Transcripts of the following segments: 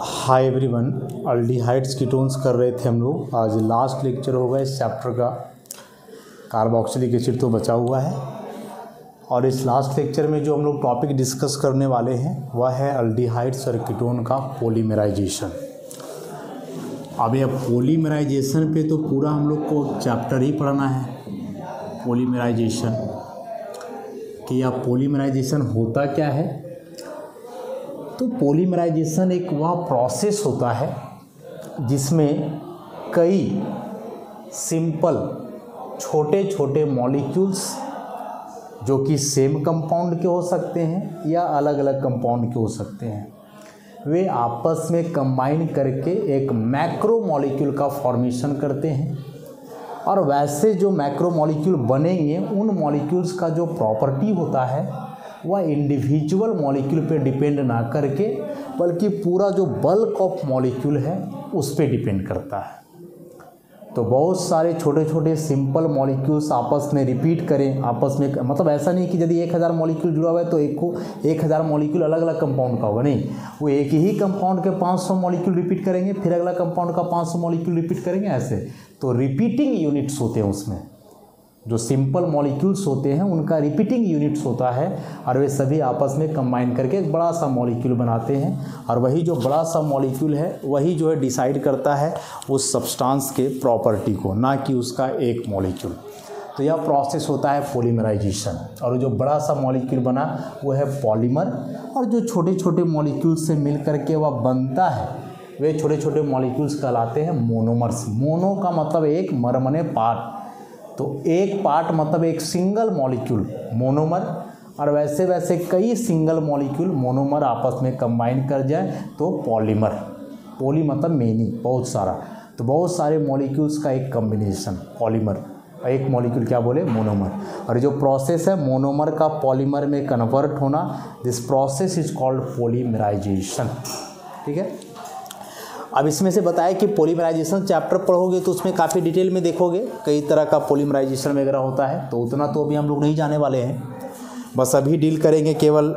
Hi everyone aldehydes ketones कर रहे थे हम लोग। आज लास्ट लेक्चर होगा इस चैप्टर का। कार्बोक्सिलिक एसिड तो बचा हुआ है। और इस लास्ट लेक्चर में जो हम लोग टॉपिक डिस्कस करने वाले हैं, वह है अल्डिहाइड्स और कीटोन का पोलीमराइजेशन अब यह पोलीमराइजेशन पे तो पूरा हम लोग को चैप्टर ही पढ़ना है। पोलीमराइजेशन कि यह पोलीमराइजेशन होता क्या है? तो पोलीमराइजेशन एक वह प्रोसेस होता है जिसमें कई सिंपल छोटे छोटे मॉलिक्यूल्स जो कि सेम कंपाउंड के हो सकते हैं या अलग अलग कंपाउंड के हो सकते हैं, वे आपस में कंबाइन करके एक मैक्रो मॉलिक्यूल का फॉर्मेशन करते हैं। और वैसे जो मैक्रो मॉलिक्यूल बनेंगे उन मॉलिक्यूल्स का जो प्रॉपर्टी होता है, वह इंडिविजुअल मॉलिक्यूल पे डिपेंड ना करके, बल्कि पूरा जो बल्क ऑफ़ मॉलिक्यूल है, उस पर डिपेंड करता है। तो बहुत सारे छोटे छोटे सिंपल मॉलिक्यूल्स आपस में रिपीट करें, आपस में मतलब ऐसा नहीं कि यदि एक हज़ार मॉलिक्यूल जुड़ा हुआ है तो एक को, एक हज़ार मॉलिक्यूल अलग अलग कंपाउंड का होगा, नहीं। वो एक ही कंपाउंड के 500 मॉलिक्यूल रिपीट करेंगे, फिर अगला कंपाउंड का 500 मॉलिक्यूल रिपीट करेंगे, ऐसे। तो रिपीटिंग यूनिट्स होते हैं उसमें। जो सिंपल मॉलिक्यूल्स होते हैं, उनका रिपीटिंग यूनिट्स होता है और वे सभी आपस में कंबाइन करके एक बड़ा सा मॉलिक्यूल बनाते हैं। और वही जो बड़ा सा मॉलिक्यूल है, वही जो है डिसाइड करता है उस सब्सटेंस के प्रॉपर्टी को, ना कि उसका एक मॉलिक्यूल तो यह प्रोसेस होता है पॉलीमराइजेशन और जो बड़ा सा मॉलिक्यूल बना, वो है पॉलीमर और जो छोटे छोटे मॉलिक्यूल से मिल करके वह बनता है वे छोटे छोटे मॉलिक्यूल्स कहलाते हैं मोनोमर्स मोनो का मतलब एक मरमने पार्ट तो एक पार्ट मतलब एक सिंगल मॉलिक्यूल मोनोमर और वैसे वैसे कई सिंगल मॉलिक्यूल मोनोमर आपस में कंबाइन कर जाए तो पॉलीमर पॉली मतलब मेनी बहुत सारा. तो बहुत सारे मॉलिक्यूल्स का एक कम्बिनेशन पॉलीमर एक मॉलिक्यूल क्या बोले? मोनोमर और जो प्रोसेस है मोनोमर का पॉलीमर में कन्वर्ट होना this process is called polymerization ठीक है? अब इसमें से बताया कि पोलीमराइजेशन चैप्टर पढ़ोगे तो उसमें काफ़ी डिटेल में देखोगे। कई तरह का पोलीमराइजेशन वगैरह होता है तो उतना तो अभी हम लोग नहीं जाने वाले हैं। बस अभी डील करेंगे केवल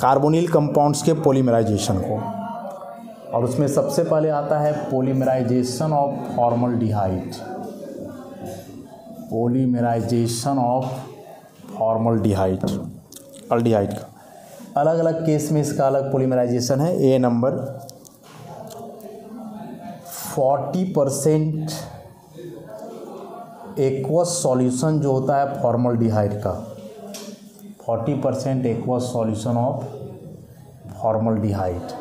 कार्बोनिल कंपाउंड्स के पोलीमराइजेशन को। और उसमें सबसे पहले आता है polymerization of formaldehyde polymerization of formaldehyde aldehyde का। अलग अलग केस में इसका अलग पोलीमराइजेशन है। A number forty percent aqueous solution जो होता है फॉर्मल डिहाइड का। Forty percent aqueous solution of formaldehyde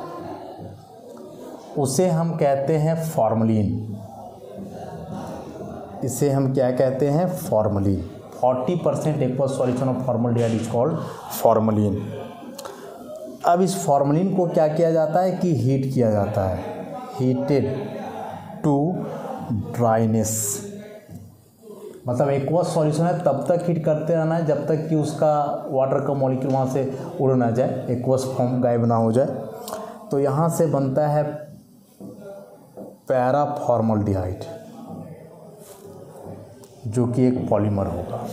उसे हम कहते हैं फॉर्मलिन इसे हम क्या कहते हैं? Formalin forty percent aqueous solution of formaldehyde is called formalin अब इस फॉर्मलिन को क्या किया जाता है कि हीट किया जाता है। हीटेड टू ड्राइनेस मतलब एक्वस सॉल्यूशन है, तब तक हीट करते रहना है, जब तक कि उसका वाटर का मॉलिक्यूल वहाँ से उड़ ना जाए एक्वस फॉर्म गायब ना हो जाए। तो यहाँ से बनता है पैरा फॉर्मल्डिहाइड जो कि एक पॉलीमर होगा।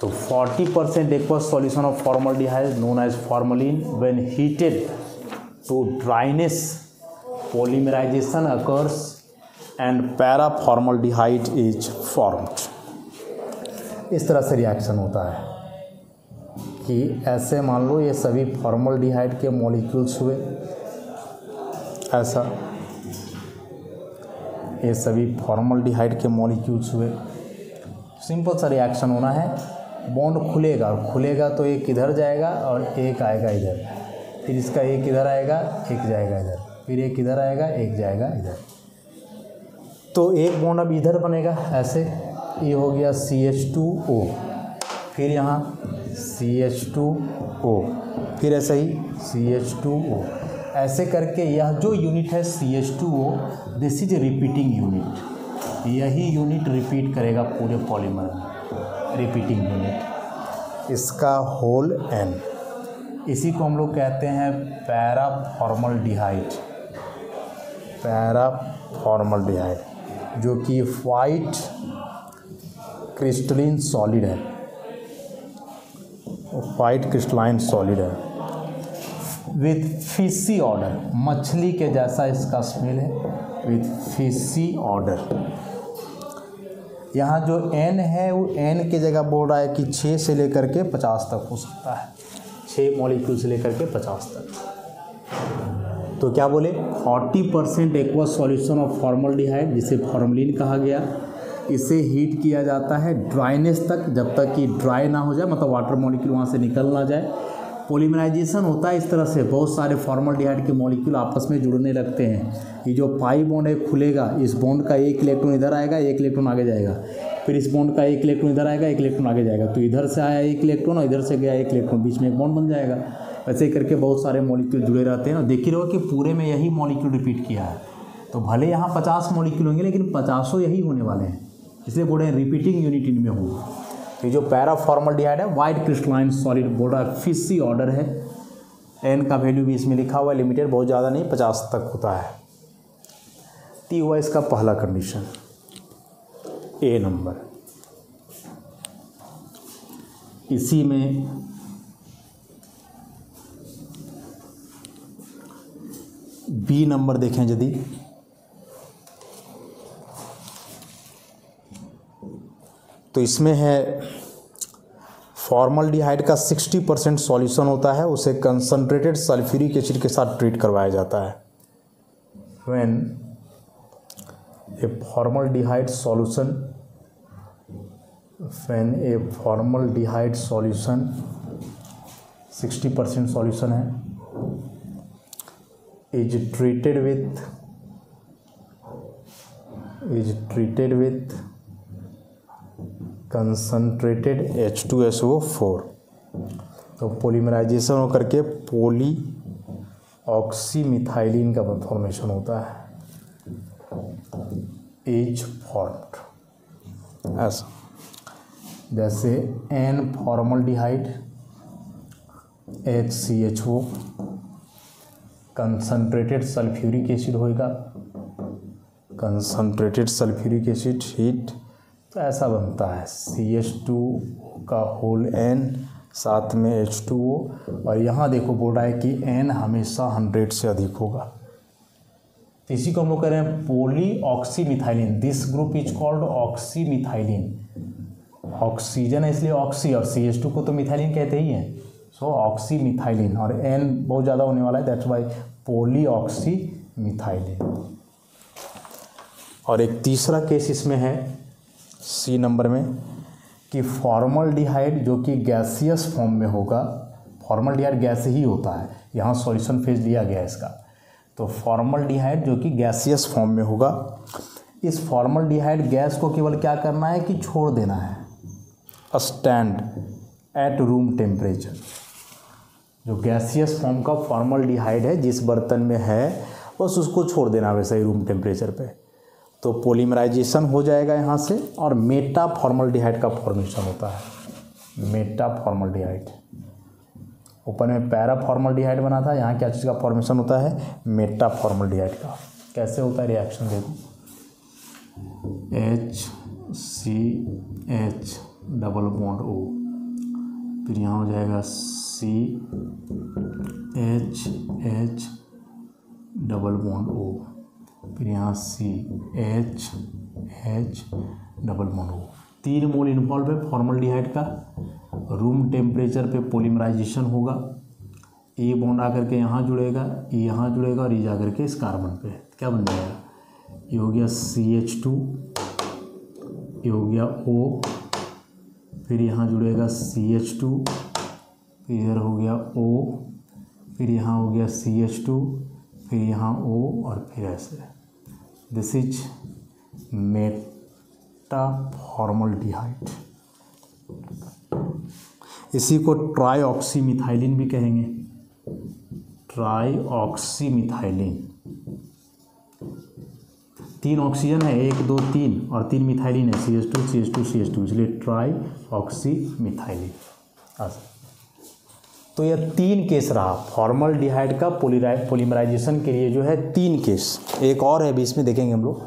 तो 40 percent aqueous solution of formaldehyde known as formalin when heated to dryness polymerization occurs and paraformaldehyde is formed. इस तरह से रिएक्शन होता है कि ऐसे मान लो ये सभी फॉर्मल्डिहाइड के मॉलिक्यूल्स हुए। ऐसा। ये सभी फॉर्मल्डिहाइड के मॉलिक्यूल्स हुए। सिंपल सा रिएक्शन होना है। बॉन्ड खुलेगा, और खुलेगा तो एक इधर जाएगा और एक आएगा इधर। फिर इसका एक इधर आएगा, एक जाएगा इधर। फिर एक इधर आएगा, एक जाएगा इधर। तो एक बॉन्ड अब इधर बनेगा, ऐसे। ये हो गया सी एच टू ओ फिर यहाँ सी एच टू ओ फिर ऐसे ही सी एच टू ओ ऐसे करके यह जो यूनिट है C H two O this is repeating unit यही यूनिट रिपीट करेगा पूरे पॉलीमर में। रिपीटिंग यूनिट इसका होल एन इसी को हम लोग कहते हैं paraformaldehyde paraformaldehyde जो कि वाइट क्रिस्टलिन सॉलिड है। वाइट क्रिस्टलाइन सॉलिड है। विथ फिशी ऑर्डर मछली के जैसा इसका स्मेल है। विथ फिशी ऑर्डर यहाँ जो एन है, वो एन की जगह बोल रहा है कि छः से लेकर के पचास तक हो सकता है। छः मॉलिक्यूल से लेकर के पचास तक। तो क्या बोले? 40 percent aqua solution of formaldehyde जिसे फॉर्मलिन कहा गया। इसे हीट किया जाता है ड्राइनेस तक, जब तक कि ड्राई ना हो जाए मतलब वाटर मॉलिक्यूल वहाँ से निकल ना जाए। पोलीमराइजेशन होता है इस तरह से, बहुत सारे फॉर्मल्डिहाइड के मॉलिक्यूल आपस में जुड़ने लगते हैं। ये जो पाई बॉन्ड है, खुलेगा। इस बॉन्ड का एक इलेक्ट्रॉन इधर आएगा, एक इलेक्ट्रॉन आगे जाएगा। फिर इस बॉन्ड का एक इलेक्ट्रॉन इधर आएगा, एक इलेक्ट्रॉन आगे जाएगा। तो इधर से आया एक इलेक्ट्रॉन और इधर से गया एक इलेक्ट्रॉन बीच में एक बॉन्ड बन जाएगा। वैसे करके बहुत सारे मॉलिक्यूल जुड़े रहते हैं। और देख ही रहो कि पूरे में यही मॉलिक्यूल रिपीट किया है। तो भले यहाँ पचास मॉलिक्यूल होंगे, लेकिन पचासों यही होने वाले हैं। इसलिए बोल रहे हैं रिपीटिंग यूनिट इनमें होगा। तो ये जो पैरा फॉर्मल है वाइट क्रिस्टलाइन सॉलिड बोर्डर फिशी ऑर्डर है। एन का वैल्यू भी इसमें लिखा हुआ है लिमिटेड बहुत ज़्यादा नहीं, पचास तक होता है। टी हुआ इसका पहला कंडीशन ए नंबर इसी में बी नंबर देखें यदि। तो इसमें है फॉर्मल डिहाइड का 60 परसेंट सॉल्यूशन होता है, उसे कंसनट्रेटेड सल्फ्यूरिक एसिड के साथ ट्रीट करवाया जाता है। When a formal solution when a formaldehyde solution 60 percent solution है। Is treated with, is treated with concentrated H2SO4 तो पोलीमराइजेशन होकर के पोली ऑक्सीमिथाइलिन का फॉर्मेशन होता है। एच फॉर्म ऐसा। जैसे n formaldehyde H C H O concentrated sulphuric acid होएगा। कंसनट्रेटेड सल्फ्यूरिक एसिड हीट तो ऐसा बनता है। सी एच टू का होल एन साथ में एच टू ओ और यहाँ देखो बोल रहा है कि एन हमेशा हंड्रेड से अधिक होगा। इसी को हम लोग कह रहे हैं poly oxymethylene this group is called oxymethylene oxygen है इसलिए ऑक्सी और सी एच टू को तो मिथाइलिन कहते ही हैं। सो ऑक्सी मिथाइलिन और एन बहुत ज़्यादा होने वाला है that's why poly oxy methylene और एक तीसरा केस इसमें है सी नंबर में, कि फॉर्मल डिहाइड जो कि गैसियस फॉर्म में होगा फॉर्मल डिहाइड गैस ही होता है। यहाँ सॉल्यूशन फ़ेज़ लिया गया है इसका। तो फॉर्मल डिहाइड जो कि गैसियस फॉर्म में होगा, इस फॉर्मल डिहाइड गैस को केवल क्या करना है कि छोड़ देना है? स्टैंड एट रूम टेम्परेचर जो गैसियस फॉर्म का फॉर्मल डिहाइड है, जिस बर्तन में है, बस उसको छोड़ देना वैसे ही रूम टेम्परेचर पे। तो पोलीमराइजेशन हो जाएगा यहाँ से और मेटा फॉर्मल डिहाइड का फॉर्मेशन होता है। मेटा फॉर्मल डिहाइड ऊपर में पैरा फॉर्मल डिहाइड बना था, यहाँ क्या चीज़ का फॉर्मेशन होता है? मेटा फॉर्मल डिहाइड का। कैसे होता है रिएक्शन देखो। H C H double bond O फिर यहाँ हो जाएगा C H H double bond O फिर यहाँ C H H double bond O तीन मोल इन्वॉल्व है फॉर्मल डिहाइड का। रूम टेम्परेचर पे पोलिमराइजेशन होगा। ए बॉन्ड आकर के यहाँ जुड़ेगा ये यहाँ जुड़ेगा और ये जा करके इस कार्बन पे। क्या बन जाएगा? ये हो गया सी एच टू ये हो गया ओ फिर यहाँ जुड़ेगा सी एच टू फिर इधर हो गया ओ फिर यहाँ हो गया सी एच टू फिर यहाँ ओ और फिर ऐसे। This is metaformaldehyde इसी को ट्राई ऑक्सीमिथाइलिन भी कहेंगे। ट्राई ऑक्सीमिथाइलिन तीन ऑक्सीजन है, एक, दो, तीन, और तीन मिथाइलिन है C S two C S two C S two इसलिए ट्राई ऑक्सी मिथाइलिन तो यह तीन केस रहा फॉर्मल डिहाइड का पोलीमराइजेशन के लिए जो है तीन केस एक और है, बीच में देखेंगे हम लोग।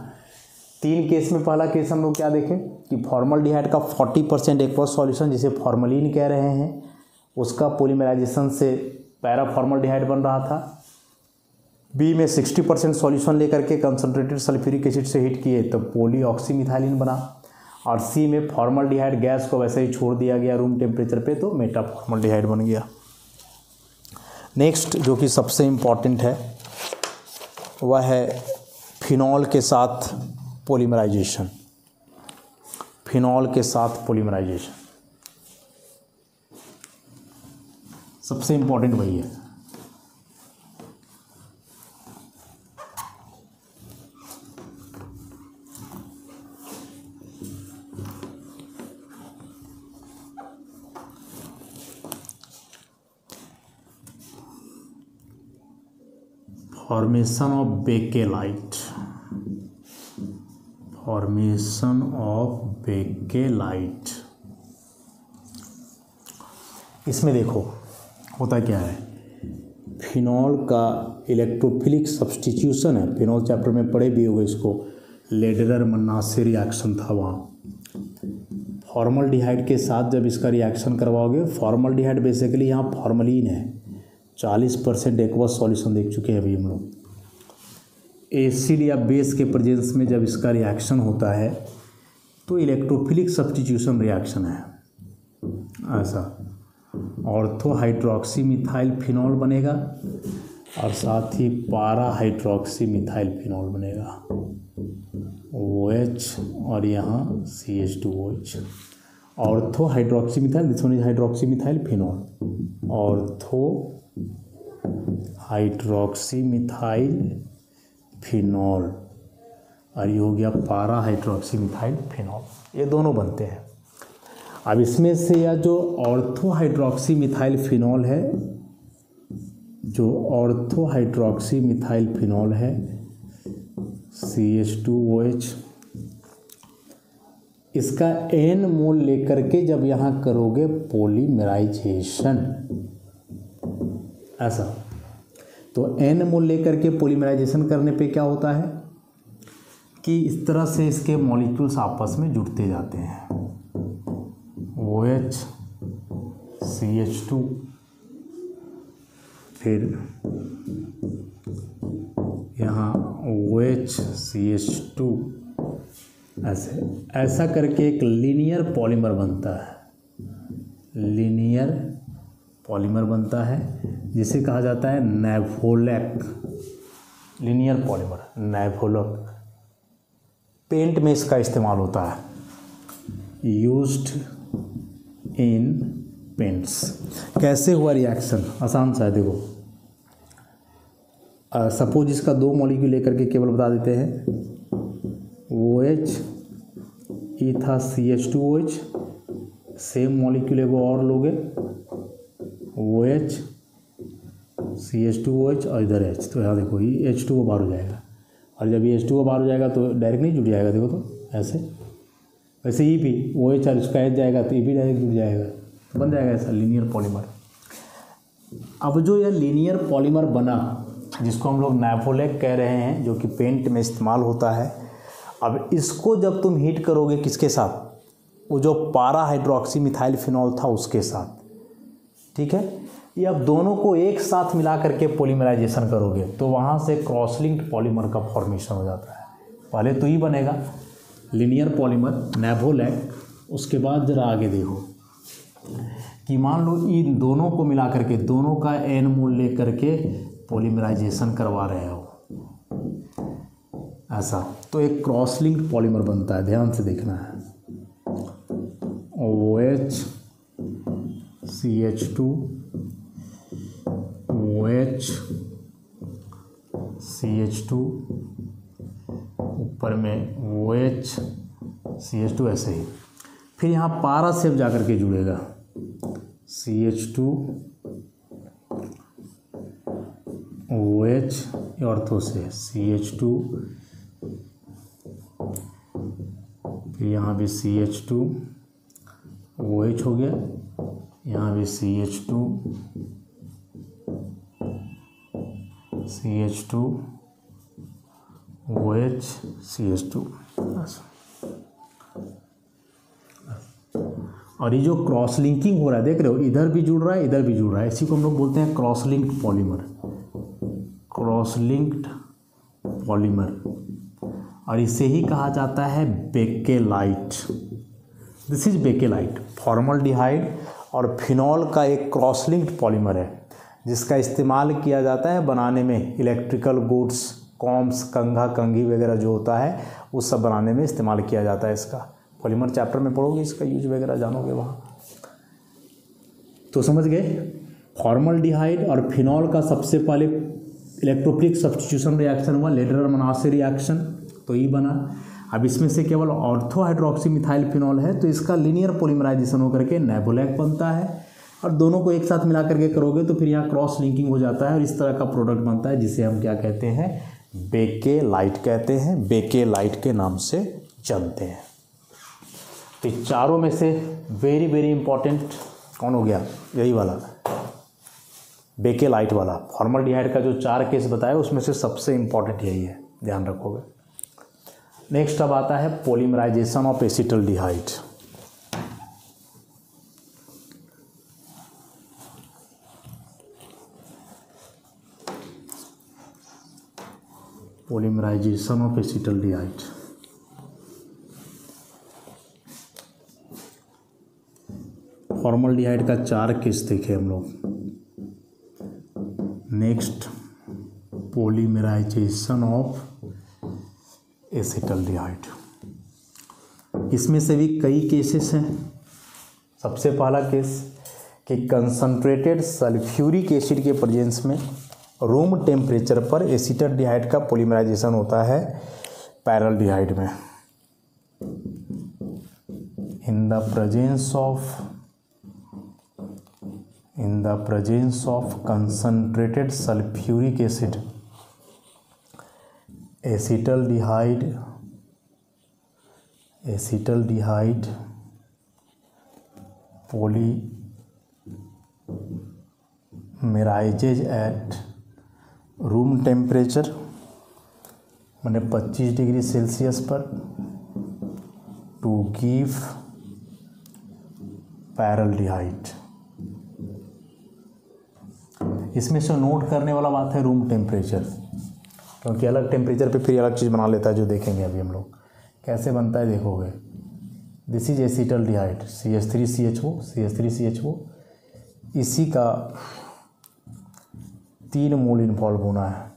तीन केस में पहला केस हम लोग क्या देखें? कि फॉर्मल डिहाइड का फोर्टी परसेंट एक्वस सॉल्यूशन जिसे फॉर्मलिन कह रहे हैं, उसका पोलीमराइजेशन से पैराफॉर्मल बन रहा था। बी में 60 परसेंट सॉल्यूशन लेकर के कंसनट्रेटेड सल्फ्यूरिक एसिड से हीट किए तो पोलीऑक्सीमिथाइलिन बना। और सी में फॉर्मल गैस को वैसे ही छोड़ दिया गया रूम टेम्परेचर पे तो मेटाफॉर्मल बन गया। नेक्स्ट जो कि सबसे इंपॉर्टेंट है, वह है फिनॉल के साथ पोलीमराइजेशन फिनॉल के साथ पोलीमराइजेशन सबसे इंपॉर्टेंट वही है। Formation of bakelite formation of bakelite इसमें देखो, होता क्या है? फिनॉल का इलेक्ट्रोफिलिक सब्सटीट्यूशन है। फिनॉल चैप्टर में पढ़े भी होगा इसको। लेडरर मन्ना से रिएक्शन था वहाँ। फॉर्मल डिहाइड के साथ जब इसका रिएक्शन करवाओगे फॉर्मल डिहाइड बेसिकली यहाँ फॉर्मलिन है। चालीस परसेंट एक्वस सॉल्यूशन देख चुके हैं अभी हम लोग। एसिड या बेस के प्रेजेंस में जब इसका रिएक्शन होता है तो इलेक्ट्रोफिलिक सब्सटीट्यूशन रिएक्शन है। ऐसा। ऑर्थो हाइड्रोक्सी मिथाइल फिनॉल बनेगा और साथ ही पारा हाइड्रोक्सी मिथाइल फिनॉल बनेगा। ओ एच और यहाँ C H two O H ortho hydroxy methyl this one is hydroxy methyl phenol ortho hydroxy methyl phenol. और ये हो गया पारा हाइड्रोक्सी मिथाइल फिनॉल। ये दोनों बनते हैं। अब इसमें से यह जो ऑर्थो हाइड्रोक्सी मिथाइल फिनॉल है, जो ऑर्थो हाइड्रोक्सी मिथाइल फिनॉल है C H two O H इसका एन मोल लेकर के जब यहाँ करोगे पोलीमराइजेशन ऐसा। तो एन मोल लेकर के पोलीमराइजेशन करने पे क्या होता है? कि इस तरह से इसके मॉलिक्यूल्स आपस में जुड़ते जाते हैं। O H C H two फिर यहाँ O H C H two ऐसे। ऐसा करके एक लीनियर पॉलीमर बनता है। लीनियर पॉलीमर बनता है, जिसे कहा जाता है novolac linear polymer novolac paint में इसका इस्तेमाल होता है। यूज्ड इन पेंट्स कैसे हुआ रिएक्शन आसान सा है, देखो। सपोज़ इसका दो मॉलिक्यूल लेकर के केवल बता देते हैं। ओ एच ई था C H two O H same molecule एगो और लोगे। O H C H two O H और इधर एच तो यहाँ देखो, ये एच टू ओ बाहर हो जाएगा। और जब ये एच टू ओ बाहर हो जाएगा तो डायरेक्ट नहीं जुड़ जाएगा, देखो तो ऐसे। वैसे ई भी ओ एच और इसका एच जाएगा तो ई भी डायरेक्ट जुड़ जाएगा। तो बन जाएगा ऐसा लीनियर पॉलीमर अब जो यह लीनियर पॉलीमर बना, जिसको हम लोग नाइफोलेक कह रहे हैं, जो कि पेंट में इस्तेमाल होता है, अब इसको जब तुम हीट करोगे किसके साथ? वो जो पारा हाइड्रोक्सी मिथाइल फिनॉल था उसके साथ। ठीक है? ये अब दोनों को एक साथ मिला करके पोलीमराइजेशन करोगे तो वहाँ से क्रॉस लिंक्ड पॉलीमर का फॉर्मेशन हो जाता है। पहले तो ही बनेगा। लिनियर पॉलीमर नेभोलैक उसके बाद ज़रा आगे देखो। कि मान लो इन दोनों को मिला करके दोनों का एन मोल ले करके पोलीमराइजेशन करवा रहे हो। ऐसा। तो एक क्रॉस लिंक्ड पॉलीमर बनता है, ध्यान से देखना है। O H C H two O H C H two ऊपर में O H C H two ऐसे ही। फिर यहाँ पारा सेप जा कर के जुड़ेगा। C H two O H ortho से सी एच टू फिर यहाँ भी C H two O H हो गया। यहाँ भी C H two C H two O H C H two और ये जो क्रॉस लिंकिंग हो रहा है, देख रहे हो, इधर भी जुड़ रहा है, इधर भी जुड़ रहा है। इसी को हम लोग बोलते हैं cross linked polymer cross linked polymer और इसे ही कहा जाता है bakelite. This is bakelite. Formaldehyde और फिनॉल का एक क्रॉस लिंक्ड पॉलीमर है, जिसका इस्तेमाल किया जाता है बनाने में। इलेक्ट्रिकल गुड्स, कॉम्स, कंघा, कंघी वगैरह जो होता है, वो सब बनाने में इस्तेमाल किया जाता है इसका। पॉलीमर चैप्टर में पढ़ोगे इसका यूज़ वगैरह, जानोगे वहाँ। तो समझ गए? फॉर्मलडिहाइड और फिनॉल का सबसे पहले इलेक्ट्रोफिलिक सब्सटीट्यूशन रिएक्शन हुआ लेटर मनासे रिएक्शन। तो ये बना। अब इसमें से केवल ऑर्थो हाइड्रोक्सी मिथाइल फिनॉल है तो इसका लीनियर पोलिमराइजेशन होकर के नेबोलैक बनता है। और दोनों को एक साथ मिला करके करोगे तो फिर यहाँ क्रॉस लिंकिंग हो जाता है और इस तरह का प्रोडक्ट बनता है, जिसे हम क्या कहते हैं? बेके लाइट कहते हैं। बेके लाइट के नाम से जानते हैं। तो चारों में से वेरी वेरी इंपॉर्टेंट कौन हो गया? यही वाला। बेके लाइट वाला। फॉर्मल डिहाइड का जो चार केस बताया, उसमें से सबसे इंपॉर्टेंट यही है। ध्यान रखोगे। नेक्स्ट अब आता है polymerization of acetaldehyde polymerization of acetaldehyde formaldehyde का चार केस देखे हम लोग? नेक्स्ट पोलीमराइजेशन ऑफ़ एसिटल्डिहाइड इसमें से भी कई केसेस हैं। सबसे पहला केस कि कंसंट्रेटेड सल्फ्यूरिक एसिड के प्रेजेंस में रूम टेम्परेचर पर एसिटर डिहाइड का पोलीमराइजेशन होता है पैरल डिहाइड में। In the presence of in the presence of concentrated sulphuric acid acetaldehyde acetaldehyde polymerizes at room temperature, मैंने 25 डिग्री सेल्सियस पर, टू गिव पैरल डिहाइट इसमें से नोट करने वाला बात है रूम टेम्परेचर। क्योंकि अलग टेम्परेचर पे फिर अलग चीज़ बना लेता है जो देखेंगे अभी हम लोग। कैसे बनता है देखोगे? This is acetaldehyde C H three C H O C H three C H O इसी का तीन मोल इन्वॉल्व होना है।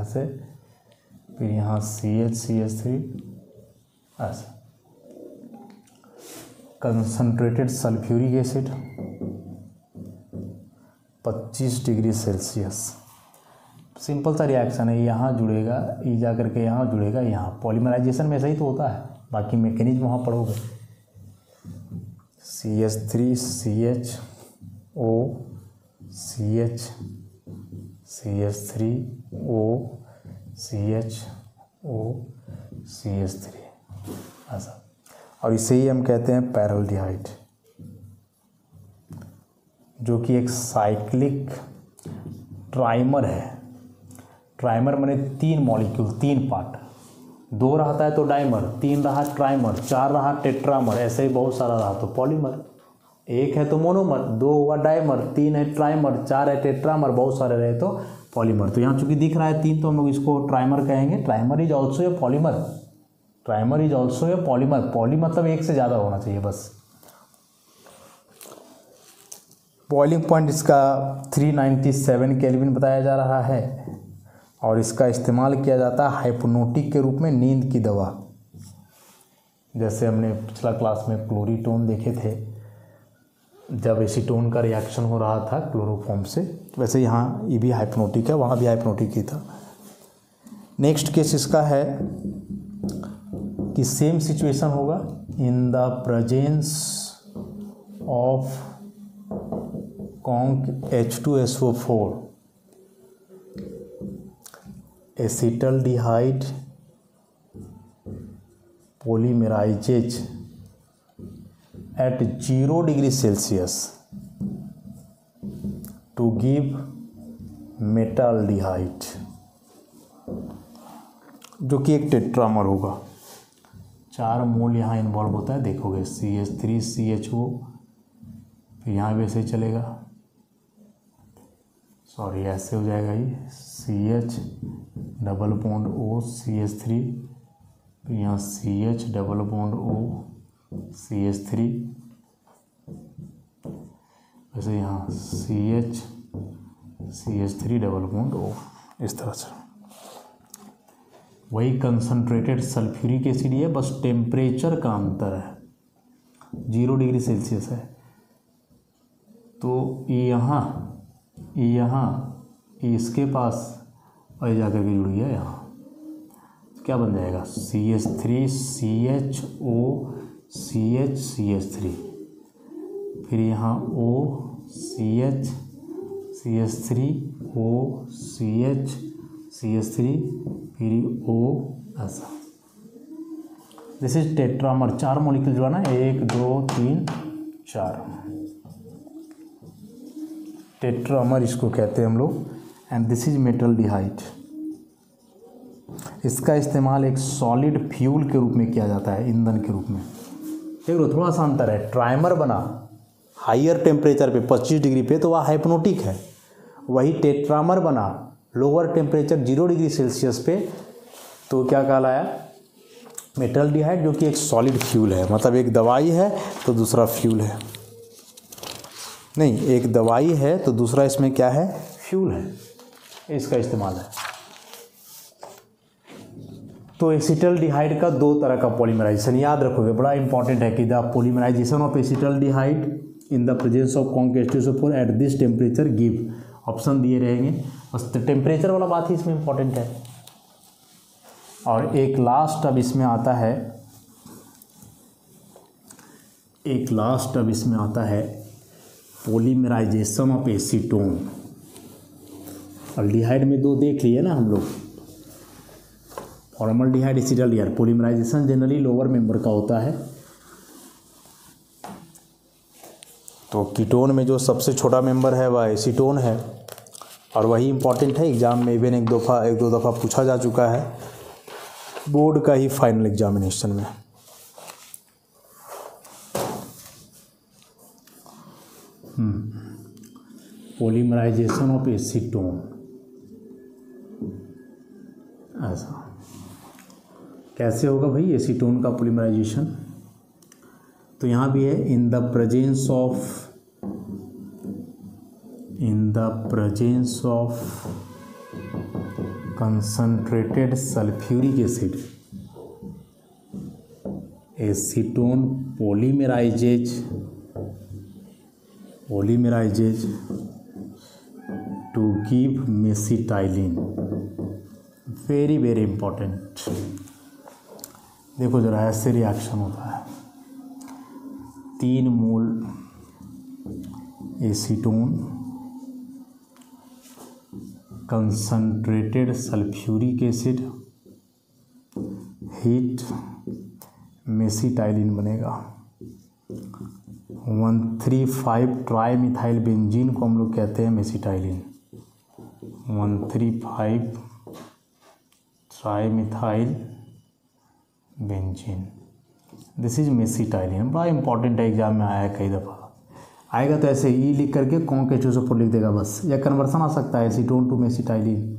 ऐसे, फिर यहाँ C H C H three ऐसे। Concentrated sulphuric acid 25 degree Celsius. Simple सा रिएक्शन है यहाँ जुड़ेगा, ये जा करके यहाँ जुड़ेगा, यहाँ। पॉलीमराइजेशन में सही तो होता है, बाकी मैकेनिज्म वहाँ पढ़ोगे। C H three C H O C H C H three O C H O C H three ऐसा। और इसे ही हम कहते हैं पैरल जो कि एक साइक्लिक ट्राइमर है। ट्राइमर मैंने तीन मॉलिक्यूल तीन पार्ट दो रहता है तो डाइमर तीन रहा ट्राइमर चार रहा टेट्रामर ऐसे ही बहुत सारा रहा तो पॉलीमर एक है तो मोनोमर दो हुआ डाइमर तीन है ट्राइमर चार है टेट्रामर बहुत सारे रहे तो पॉलीमर तो यहाँ चूँकि दिख रहा है तीन तो हम लोग इसको ट्राइमर कहेंगे। Trimer is also a polymer trimer is also a polymer poly मतलब एक से ज़्यादा होना चाहिए बस। बॉइलिंग पॉइंट इसका 397 केल्विन बताया जा रहा है। और इसका इस्तेमाल किया जाता है हाइपोनोटिक के रूप में नींद की दवा। जैसे हमने पिछला क्लास में क्लोरीटोन देखे थे। जब एसीटोन का रिएक्शन हो रहा था क्लोरोफॉर्म से, वैसे यहाँ ये भी हाइपनोटिक है, वहाँ भी हाइपनोटिक ही था। नेक्स्ट केस इसका है कि सेम सिचुएशन होगा in the presence of conc H two S O four acetaldehyde polymerizes at 0 degree Celsius to give metaldehyde जो कि एक टेट्रामर होगा। चार मोल यहाँ इन्वॉल्व होता है, देखोगे C H three C H O फिर यहाँ भी ऐसे चलेगा। सॉरी, ऐसे हो जाएगा ये। C H double bond O C H three फिर यहाँ C H double bond O C H three वैसे यहाँ C H C H three double bond O इस तरह से। वही कंसनट्रेटेड सल्फ्यूरिक एसिड है बस टेम्परेचर का अंतर है। ज़ीरो डिग्री सेल्सियस है। तो यहाँ यहाँ, इसके पास, और ये जाकर के जुड़ गया यहाँ। क्या बन जाएगा? C H three C H O C H C H three फिर यहाँ O C H C H three O C H C H three फिर ओ ऐसा। दिस इज़ टेट्रामर चार मोलिक्यूल जो है ना, एक, दो, तीन, चार। टेट्रामर इसको कहते हैं हम लोग। And this is metaldehyde इसका इस्तेमाल एक सॉलिड फ्यूल के रूप में किया जाता है, ईंधन के रूप में। देख लो थोड़ा सा अंतर है। ट्राइमर बना हाइयर टेम्परेचर पे 25 डिग्री पे तो वह हाइपनोटिक है। वही टेट्रामर बना lower temperature zero degree Celsius पे तो क्या कहलाया? मेटल डिहाइड जो कि एक सॉलिड फ्यूल है। मतलब एक दवाई है तो दूसरा फ्यूल है। नहीं, एक दवाई है तो दूसरा इसमें क्या है? फ्यूल है। इसका इस्तेमाल है। तो एसिटल डिहाइड का दो तरह का पॉलीमराइजेशन याद रखोगे, बड़ा इंपॉर्टेंट है कि the polymerization of acetaldehyde in the presence of conc H two S O four at this temperature give option दिए रहेंगे। बस टेम्परेचर वाला बात ही इसमें इंपॉर्टेंट है। और एक लास्ट अब इसमें आता है, एक लास्ट अब इसमें आता है पोलीमराइजेशन ऑफ़ एसीटोन अल्डिहाइड में दो देख लिए ना हम लोग। Formaldehyde acetaldehyde polymerization generally lower member का होता है। तो कीटोन में जो सबसे छोटा मेंबर है, वह एसीटोन है। और वही इंपॉर्टेंट है एग्ज़ाम में इवन एक दफ़ा, एक दो दफ़ा पूछा जा चुका है। बोर्ड का ही फाइनल एग्जामिनेशन में। पोलीमराइजेशन ऑफ़ एसीटोन ऐसा। कैसे होगा भाई एसीटोन का पोलीमराइजेशन तो यहाँ भी है in the presence of in the presence of concentrated sulphuric acid acetone polymerizes polymerizes to give mesitylene very very important देखो जरा, ऐसे रिएक्शन होता है। तीन mole acetone concentrated sulphuric acid heat mesitylene बनेगा। One three five tri methyl benzene को हम लोग कहते हैं mesitylene one three five tri methyl benzene this is mesitylene बड़ा इंपॉर्टेंट है एग्ज़ाम में आया है कई दफ़ा। आएगा तो ऐसे ई लिख करके कौन के चूसोफोर लिख देगा बस। या कन्वर्सन आ सकता है ऐसी एसीटोन टू मेसिटाइलिन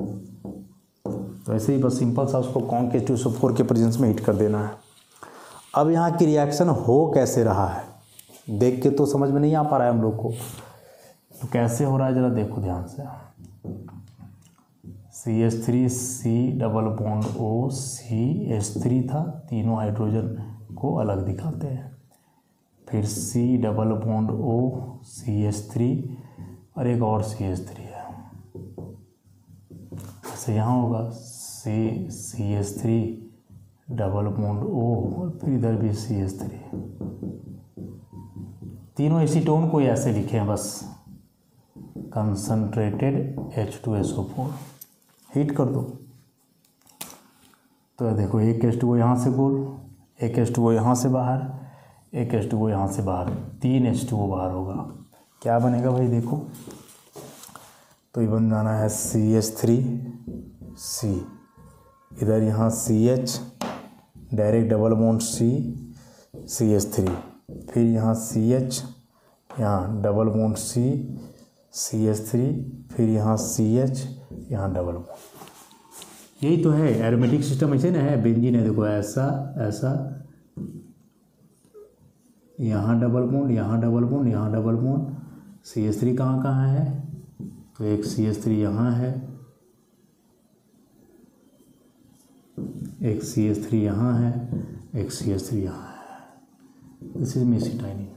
तो ऐसे ही बस सिंपल सा उसको कौन के चूसोफोर के प्रेजेंस में हिट कर देना है। अब यहाँ की रिएक्शन हो कैसे रहा है? देख के तो समझ में नहीं आ पा रहा है हम लोग को। तो कैसे हो रहा है ज़रा देखो ध्यान से। C H three C double bond O C H three था, तीनों हाइड्रोजन को अलग दिखाते हैं। फिर C double bond O C H three और एक और सी एच थ्री है। ऐसे यहाँ होगा C C H three double bond O और फिर इधर भी सी एच थ्री तीनों एसीटोन को ऐसे लिखे हैं बस। Concentrated H two S O four heat कर दो। तो देखो, एक एच टू ओ यहाँ से गोल एक एच टू ओ यहाँ से बाहर, एक एच टू ओ यहाँ से बाहर, तीन एस टू वो बाहर होगा। क्या बनेगा भाई देखो? तो ये बन जाना है सी एच थ्री सी इधर यहाँ C H direct double bond C C H three फिर यहाँ सी एच यहाँ double bond C C H three फिर यहाँ सी एच यहाँ डबल बॉन्ड यही तो है एरोमेटिक सिस्टम ऐसे ना है बेंजीन है देखो ऐसा ऐसा. यहाँ डबल बॉन्ड यहाँ डबल बॉन्ड यहाँ double bond C S three कहाँ कहाँ है? तो एक सी एस थ्री यहाँ है. एक सी एस थ्री यहाँ है, एक सी एस थ्री यहाँ है. दिस इज़ मेसिटाइनिन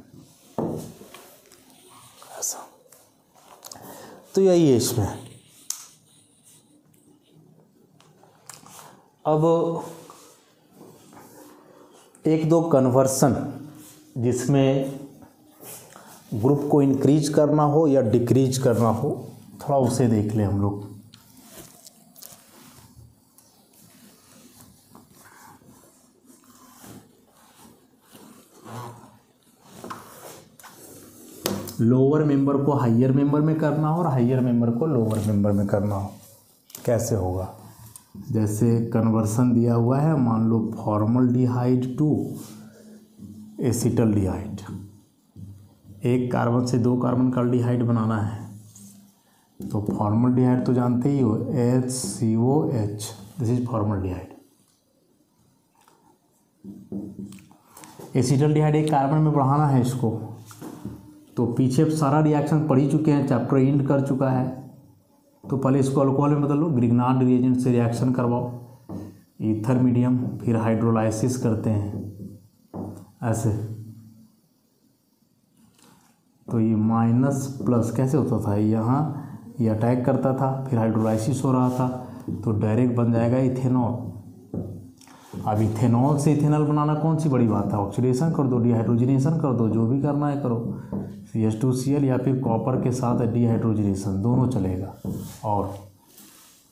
तो यही है इसमें। अब एक दो कन्वर्सन जिसमें ग्रुप को इंक्रीज करना हो या डिक्रीज करना हो, थोड़ा उसे देख लें हम लोग। लोअर मेंबर को हाइयर मेंबर में करना हो और हाइयर मेंबर को लोअर मेंबर में करना हो? कैसे होगा? जैसे कन्वर्सन दिया हुआ है, मान लो formaldehyde to acetaldehyde एक कार्बन से दो कार्बन का डिहाइड बनाना है। तो फॉर्मल डिहाइड तो जानते ही हो H C O H this is formaldehyde acetaldehyde एक कार्बन में बढ़ाना है इसको। तो पीछे सारा रिएक्शन पढ़ ही चुके हैं चैप्टर एंड कर चुका है। तो पहले इसको अल्कोहल में बदल लो ग्रिग्नार्ड रिएजेंट से रिएक्शन करवाओ। ईथर मीडियम फिर हाइड्रोलाइसिस करते हैं। ऐसे। तो ये माइनस प्लस कैसे होता था? यहाँ ये अटैक करता था, फिर हाइड्रोलाइसिस हो रहा था तो डायरेक्ट बन जाएगा इथेनॉल अब इथेनॉल से इथेनॉल बनाना कौन सी बड़ी बात है? ऑक्सीडेशन कर दो डिहाइड्रोजनेशन कर दो, जो भी करना है करो। C H two C L या फिर कॉपर के साथ डिहाइड्रोजनेशन दोनों चलेगा। और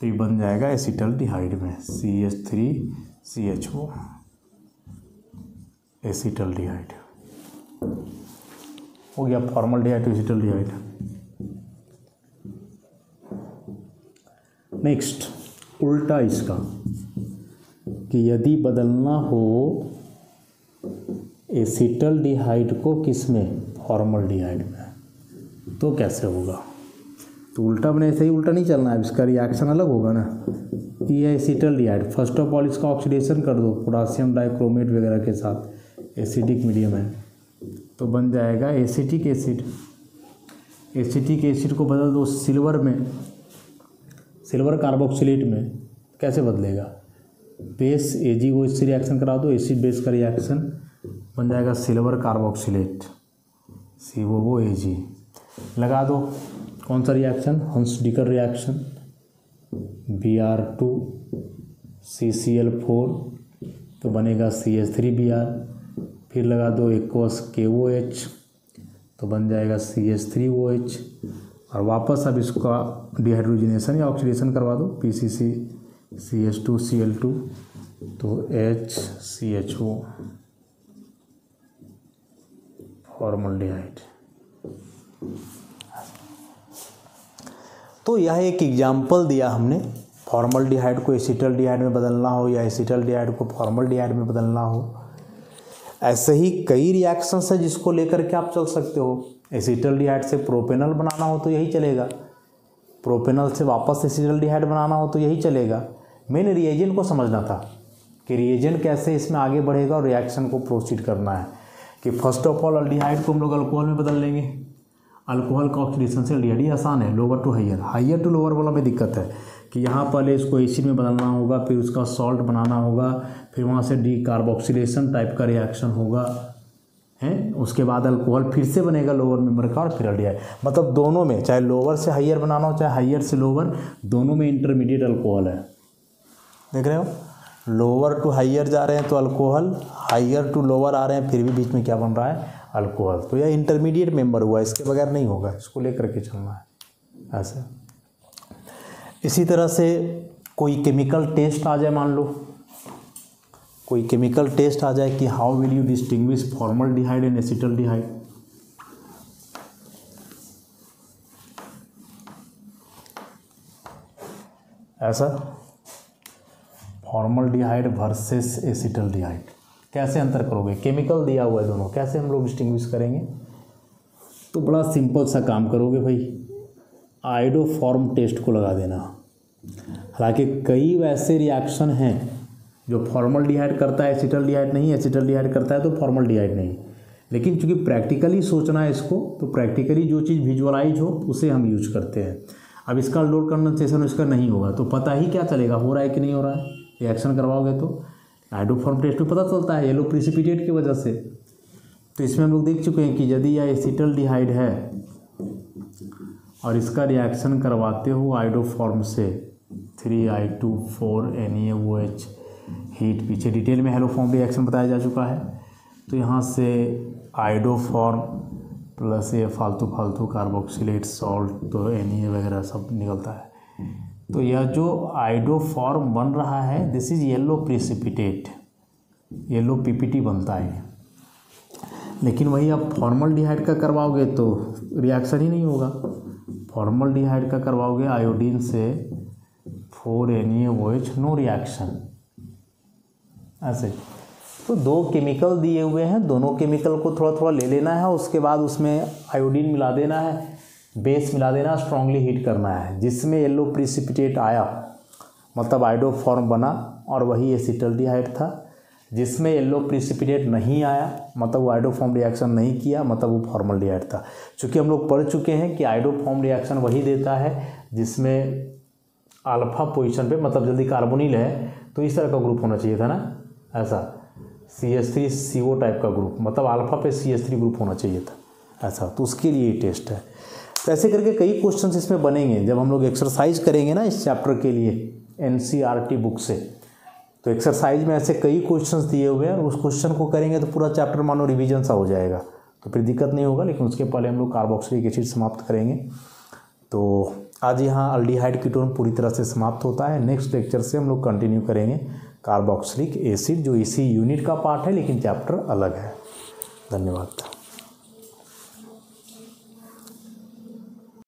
तो ये बन जाएगा एसिटल डिहाइड में C H three C H O acetaldehyde हो गया formaldehyde acetaldehyde next उल्टा इसका, कि यदि बदलना हो एसिटल डिहाइड को किसमें? फॉर्मल डिहाइड में। तो कैसे होगा? तो उल्टा बने ऐसे ही उल्टा नहीं चलना है, इसका रिएक्शन अलग होगा ना। ये acetaldehyde first of all इसका ऑक्सीडेशन कर दो पोटासियम डाइक्रोमेट वगैरह के साथ। एसिडिक मीडियम है। तो बन जाएगा एसिटिक एसिड एसिटिक एसिड को बदल दो सिल्वर में। सिल्वर कार्बोक्सिलेट में। कैसे बदलेगा? बेस एजी वो इससे रिएक्शन करा दो एसिड बेस का रिएक्शन बन जाएगा सिल्वर कार्बोक्सिलेट सी ओ वो ए जी लगा दो। कौन सा reaction Hunsdiecker reaction B R two C C L four तो बनेगा C H three B R फिर लगा दो एक्वस के ओ एच तो बन जाएगा C H three O H और वापस अब इसका डिहाइड्रोजनेशन या ऑक्सीडेशन करवा दो P C C C H two C L two तो H C H O formaldehyde तो यह एक एग्ज़ाम्पल दिया हमने। फॉर्मल डिहाइड को एसिटल डिहाइड में बदलना हो या एसिटल डिहाइड को फॉर्मल डिहाइड में बदलना हो। ऐसे ही कई रिएक्शंस है जिसको लेकर के आप चल सकते हो। एसिटल डिहाइड से प्रोपेनल बनाना हो तो यही चलेगा। प्रोपेनल से वापस एसिटल डिहाइड बनाना हो तो यही चलेगा। मेन रिएजेंट को समझना था कि रिएजेंट कैसे इसमें आगे बढ़ेगा और रिएक्शन को प्रोसीड करना है। कि फ़र्स्ट ऑफ़ ऑल अल्डिहाइड को हम लोग अल्कोहल में बदल लेंगे। अल्कोहल का ऑक्सीडेशन से अल्डिहाइड आसान है lower to higher higher to lower वाला में दिक्कत है कि यहाँ पहले इसको एसिड में बदलना होगा, फिर उसका सॉल्ट बनाना होगा, फिर वहाँ से डी कार्बोक्सीलेशन टाइप का रिएक्शन होगा, है? उसके बाद अल्कोहल फिर से बनेगा लोअर मेंबर का और फिर अल्डिहाइड मतलब दोनों में, चाहे लोअर से हाइयर बनाना हो, चाहे हाइयर से लोअर दोनों में इंटरमीडिएट अल्कोहल है। देख रहे हो? लोअर टू हाइयर जा रहे हैं तो अल्कोहल हाइयर टू लोअर आ रहे हैं, फिर भी बीच में क्या बन रहा है? अल्कोहल तो यह इंटरमीडिएट मेंबर हुआ, इसके बगैर नहीं होगा, इसको लेकर के चलना है। ऐसे। इसी तरह से कोई केमिकल टेस्ट आ जाए, मान लो। कोई केमिकल टेस्ट आ जाए कि how will you distinguish formaldehyde and acetaldehyde ऐसा। Formaldehyde versus acetaldehyde कैसे अंतर करोगे? केमिकल दिया हुआ है दोनों। कैसे हम लोग डिस्टिंग्विश करेंगे? तो बड़ा सिंपल सा काम करोगे भाई। आइडोफॉर्म टेस्ट को लगा देना। हालाँकि कई वैसे रिएक्शन हैं जो फॉर्मल डिहाइड करता है एसिटल डिहाइड नहीं एसिटल डिहाइड करता है तो फॉर्मल डिहाइड नहीं। लेकिन चूँकि प्रैक्टिकली सोचना है इसको तो प्रैक्टिकली जो चीज़ विजुअलाइज हो, उसे हम यूज़ करते हैं। अब इसका लोड कंडेंसेशन इसका नहीं होगा तो पता ही क्या चलेगा? हो रहा है कि नहीं हो रहा है? रिएक्शन करवाओगे तो। हाइड्रोफॉर्म टेस्ट में पता चलता है येलो प्रिसिपिटेट की वजह से। तो इसमें हम लोग देख चुके हैं कि यदि यह एसिटल डिहाइड है, और इसका रिएक्शन करवाते हो आइडोफॉर्म से three I two four N A O H heat पीछे डिटेल में हेलोफॉर्म रिएक्शन बताया जा चुका है। तो यहाँ से आइडोफॉर्म प्लस ये फालतू फालतू कार्बोक्सिलेट सॉल्ट तो एन वगैरह सब निकलता है। तो यह जो आइडोफॉर्म बन रहा है this is yellow precipitate yellow PPT बनता है। लेकिन वही आप फॉर्मल डिहाइड का करवाओगे तो रिएक्शन ही नहीं होगा। फॉर्मल डिहाइड का करवाओगे आयोडीन से four N A H no reaction ऐसे। तो दो केमिकल दिए हुए हैं, दोनों केमिकल को थोड़ा थोड़ा ले लेना है, उसके बाद उसमें आयोडीन मिला देना है। बेस मिला देना स्ट्रांगली हीट करना है। जिसमें येलो प्रिसिपिटेट आया मतलब आइडो फॉर्म बना, और वही एसिटल्डिहाइड था। जिसमें येलो प्रिसिपिटेट नहीं आया मतलब वो आइडोफॉर्म रिएक्शन नहीं किया मतलब वो फॉर्मल डिहाइड था। चूँकि हम लोग पढ़ चुके हैं कि आइडोफॉर्म रिएक्शन वही देता है, जिसमें अल्फ़ा पोजीशन पे मतलब जल्दी कार्बोनिल है तो इस तरह का ग्रुप होना चाहिए था ना? ऐसा। C S three C O type का ग्रुप मतलब अल्फ़ा पे सी एस थ्री ग्रुप होना चाहिए था। ऐसा तो उसके लिए ये टेस्ट है। तो ऐसे करके कई क्वेश्चन इसमें बनेंगे। जब हम लोग एक्सरसाइज करेंगे ना इस चैप्टर के लिए एन बुक से तो एक्सरसाइज में ऐसे कई क्वेश्चन दिए हुए हैं उस क्वेश्चन को करेंगे तो पूरा चैप्टर मानो रिविजन सा हो जाएगा। तो फिर दिक्कत नहीं होगा, लेकिन उसके पहले हम लोग कार्बोक्सिलिक एसिड समाप्त करेंगे। तो आज यहाँ अल्डीहाइड कीटोन पूरी तरह से समाप्त होता है। नेक्स्ट लेक्चर से हम लोग कंटिन्यू करेंगे। कार्बोक्सिलिक एसिड जो इसी यूनिट का पार्ट है, लेकिन चैप्टर अलग है। धन्यवाद।